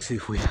师傅呀。